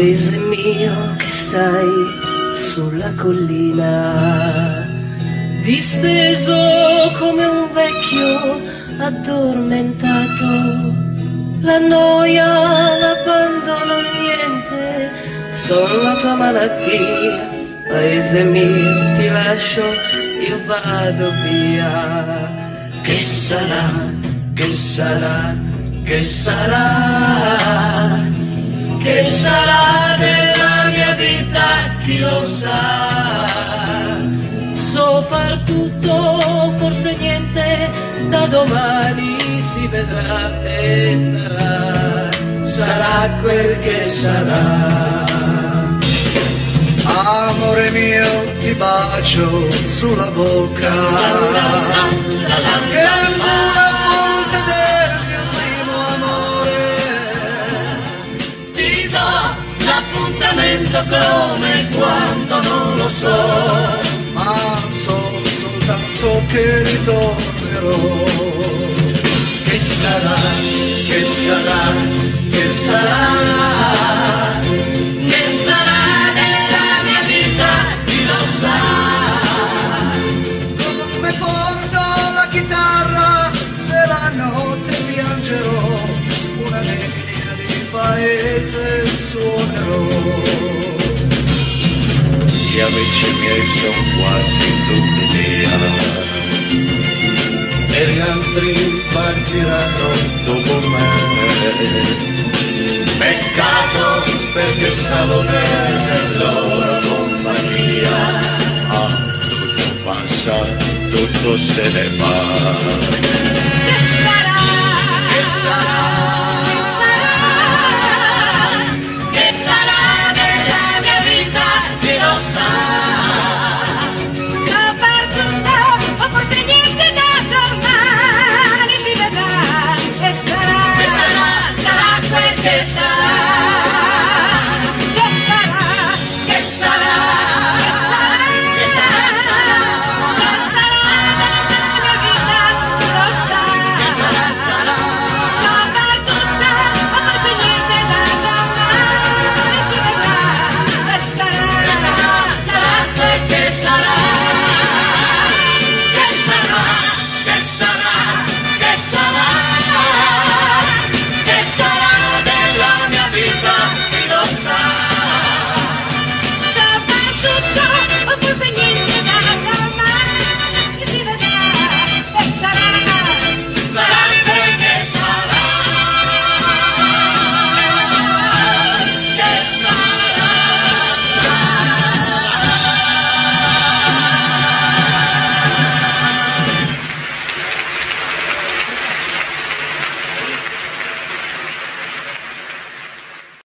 Paese mio che stai sulla collina, disteso come un vecchio addormentato. La noia, l'abbandono, niente, sono la tua malattia. Paese mio, ti lascio, io vado via. Che sarà, che sarà, che sarà? Che sarà della mia vita, chi lo sa? So far tutto, forse niente, da domani si vedrà e sarà, sarà quel che sarà. Amore mio, ti bacio sulla bocca. L'appuntamento come quando non lo so. Ma so soltanto che ritornerò. Che sarà, che sarà, che sarà, che sarà della mia vita, chi lo sa. Come porto la chitarra se la notte piangerò. Una suonerò. Gli amici miei sono quasi tutti via e gli altri partiranno dopo me. Peccato perché stavo nella loro compagnia. Ah, tutto passa, tutto se ne va.